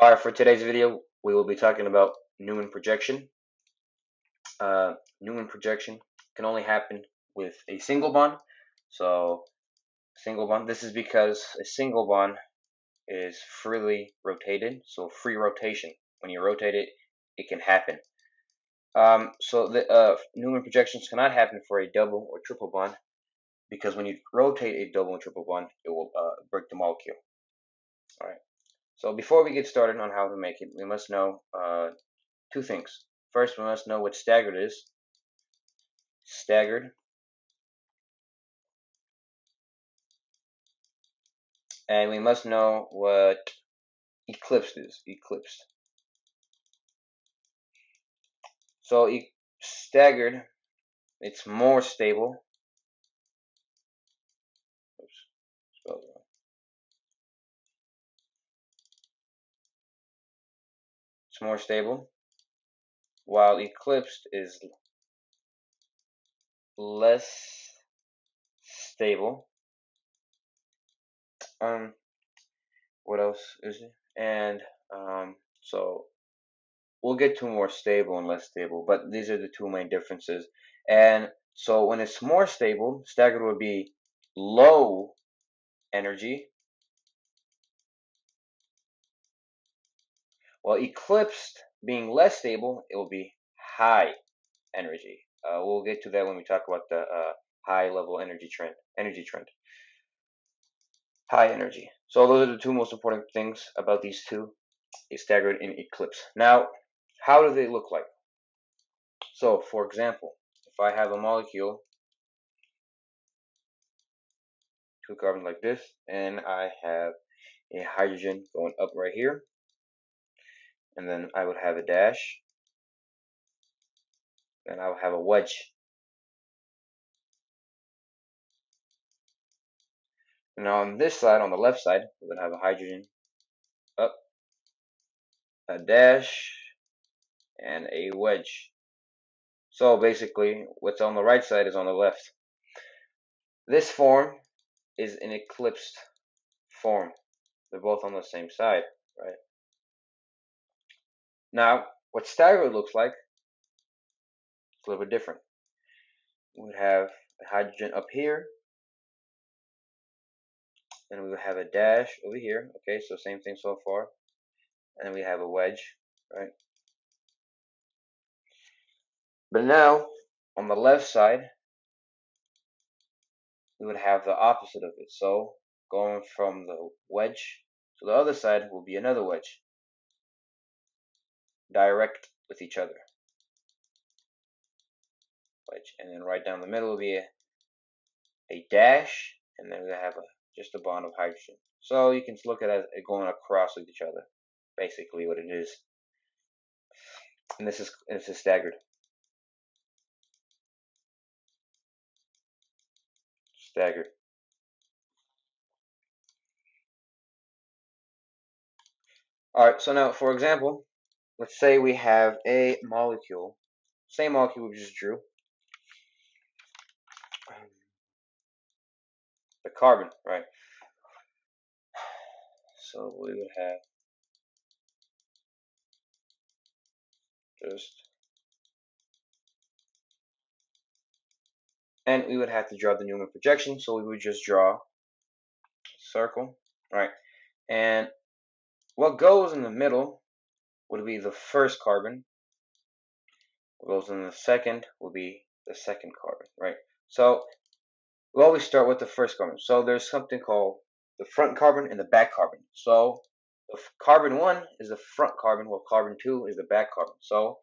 Alright, for today's video, we will be talking about Newman projection. Uh, Newman projection can only happen with a single bond. So, single bond, this is because a single bond is freely rotated. So, free rotation. When you rotate it, it can happen. Um, so, the uh, Newman projections cannot happen for a double or triple bond because when you rotate a double and triple bond, it will uh, break the molecule. Alright. So before we get started on how to make it, we must know uh, two things. First, we must know what staggered is. Staggered. And we must know what eclipsed is. Eclipsed. So e staggered, it's more stable. More stable, while eclipsed is less stable. Um, what else is it? And um, so we'll get to more stable and less stable, but these are the two main differences. And so when it's more stable, staggered would be low energy, While eclipsed being less stable, it will be high energy. Uh, we'll get to that when we talk about the uh, high level energy trend. Energy trend. High energy. So those are the two most important things about these two, staggered and eclipse. Now, how do they look like? So, for example, if I have a molecule, two carbons like this, and I have a hydrogen going up right here, and then I would have a dash, then I would have a wedge. Now on this side, on the left side, we would have a hydrogen up, a dash, and a wedge. So basically, what's on the right side is on the left. This form is an eclipsed form. They're both on the same side, right? Now, what staggered looks like, it's a little bit different. We would have a hydrogen up here, and we would have a dash over here. Okay, so same thing so far. And we have a wedge, right? But now, on the left side, we would have the opposite of it. So, going from the wedge to the other side will be another wedge direct with each other. Wedge. And then right down the middle will be a, a dash, and then we have a, just a bond of hydrogen. So you can look at it going across with each other, basically what it is. And this is this is staggered. Staggered. Alright, so now for example, let's say we have a molecule, same molecule we just drew, the carbon, right? So we would have just, and we would have to draw the Newman projection, so we would just draw circle, right? And what goes in the middle would be the first carbon. What goes in the second will be the second carbon, right? So we always start with the first carbon. So there's something called the front carbon and the back carbon. So carbon 1 is the front carbon, while carbon 2 is the back carbon. So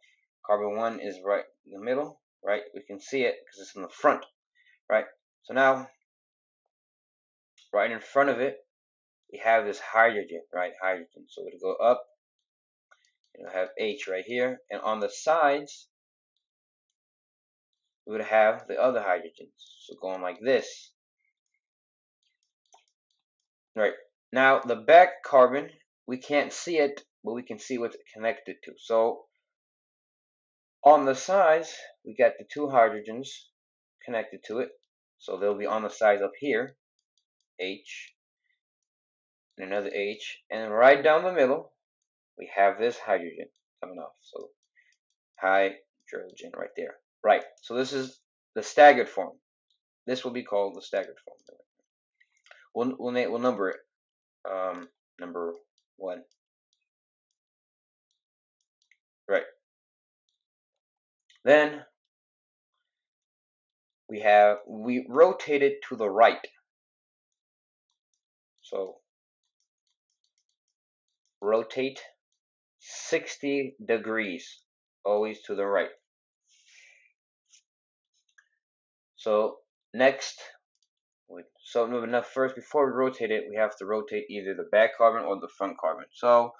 carbon 1 is right in the middle, right? We can see it because it's in the front, right? So now, right in front of it, we have this hydrogen, right? Hydrogen. So it'll go up you have H right here, and on the sides, we would have the other hydrogens. So going like this. Right. Now, the back carbon, we can't see it, but we can see what's connected to. So, on the sides, we got the two hydrogens connected to it. So, they'll be on the sides up here, H, and another H. And right down the middle, we have this hydrogen coming off. So hydrogen right there. Right. So this is the staggered form. This will be called the staggered form. We'll we'll, name, we'll number it. Um, number one. Right. Then we have we rotate it to the right. So rotate 60 degrees, always to the right. So next, so now first, before we rotate it, we have to rotate either the back carbon or the front carbon. So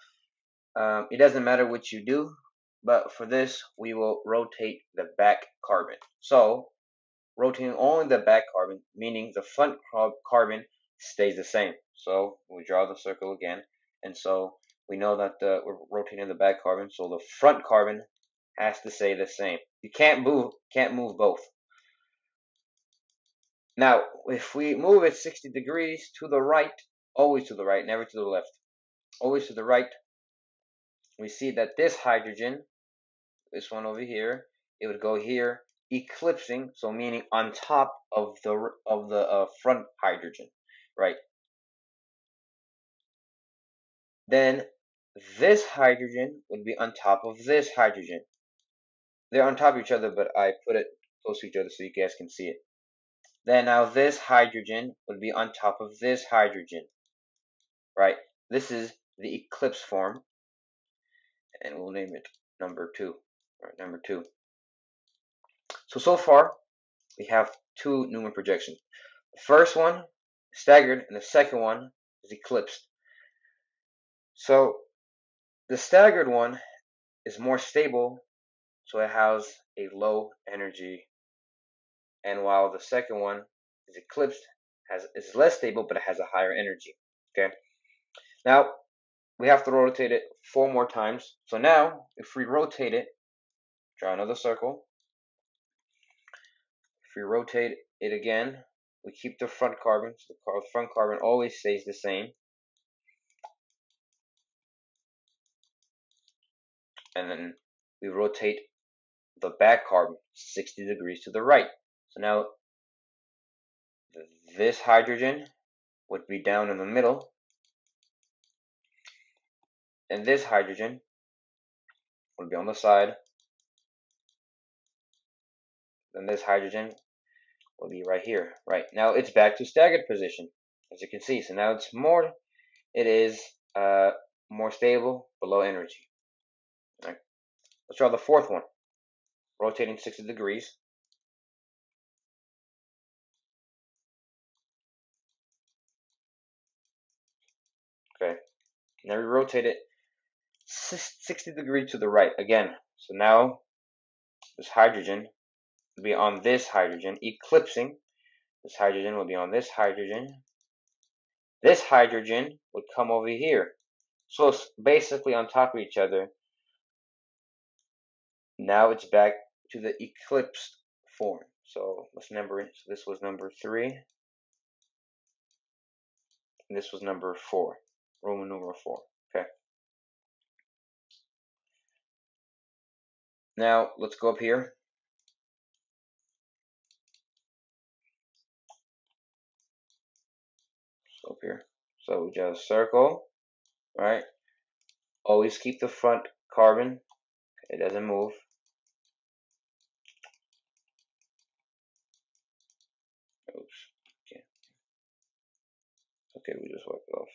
um, it doesn't matter what you do, but for this, we will rotate the back carbon. So rotating only the back carbon, meaning the front carbon stays the same. So we draw the circle again, and so we know that we're rotating the back carbon, so the front carbon has to stay the same. You can't move, can't move both. Now, if we move it 60 degrees to the right, always to the right, never to the left, always to the right, we see that this hydrogen, this one over here, it would go here, eclipsing, so meaning on top of the of the uh, front hydrogen, right? Then this hydrogen would be on top of this hydrogen. They're on top of each other, but I put it close to each other so you guys can see it. Then now this hydrogen would be on top of this hydrogen, right? This is the eclipse form, and we'll name it number two, right? Number two. So, so far, we have two Newman projections. The first one, staggered, and the second one is eclipsed. So, the staggered one is more stable, so it has a low energy. And while the second one is eclipsed, has is less stable, but it has a higher energy. Okay. Now we have to rotate it four more times. So now, if we rotate it, draw another circle. If we rotate it again, we keep the front carbon. So the front carbon always stays the same. And then we rotate the back carbon 60 degrees to the right. So now this hydrogen would be down in the middle and this hydrogen would be on the side. Then this hydrogen will be right here right. Now it's back to staggered position as you can see. So now it's more it is uh, more stable below energy Let's draw the fourth one. Rotating 60 degrees. Okay. Now we rotate it 60 degrees to the right again. So now this hydrogen will be on this hydrogen, eclipsing. This hydrogen will be on this hydrogen. This hydrogen would come over here. So it's basically on top of each other now it's back to the eclipsed form. So let's number. So this was number three. And this was number four. Roman numeral four. Okay. Now let's go up here. So up here. So we just circle, right? Always keep the front carbon. It doesn't move. Okay, we just wipe it off.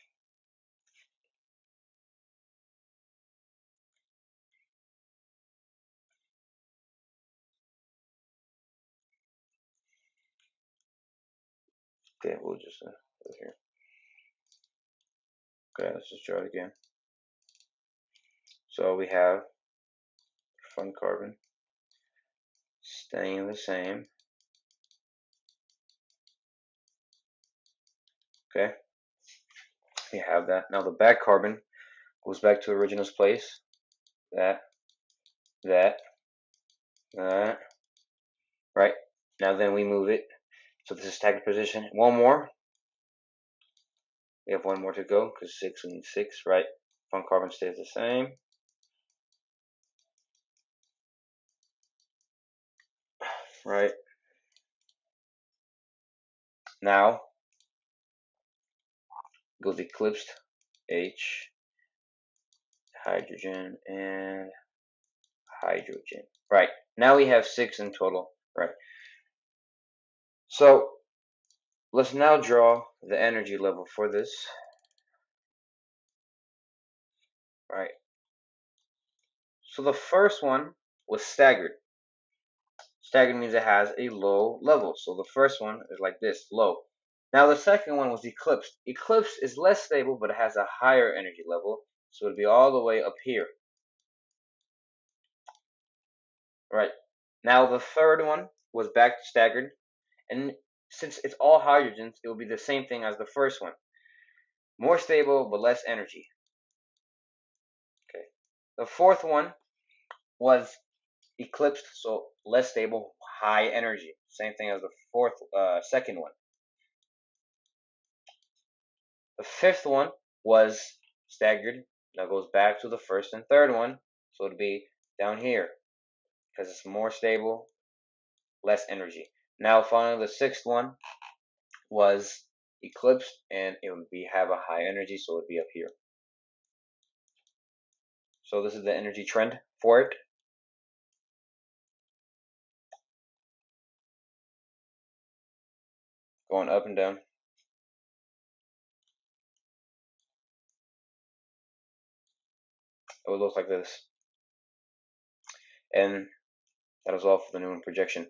Okay, we'll just uh, here. Okay, let's just draw it again. So we have front carbon staying the same. Okay have that. Now the back carbon goes back to original place. That, that, that. Right. Now then we move it. So this is staggered position. One more. We have one more to go because six and six, right? One carbon stays the same. Right. Now goes eclipsed H hydrogen and hydrogen. Right. Now we have six in total. Right. So let's now draw the energy level for this. Right. So the first one was staggered. Staggered means it has a low level. So the first one is like this, low. Now the second one was eclipsed. Eclipse is less stable, but it has a higher energy level. So it'd be all the way up here. Right. Now the third one was back staggered. And since it's all hydrogens, it will be the same thing as the first one. More stable, but less energy. Okay. The fourth one was eclipsed, so less stable, high energy. Same thing as the fourth, uh, second one. The fifth one was staggered. Now goes back to the first and third one. So it'd be down here because it's more stable, less energy. Now finally the sixth one was eclipsed and it would be have a high energy so it'd be up here. So this is the energy trend for it. Going up and down. It would look like this. And that is all for the Newman projection.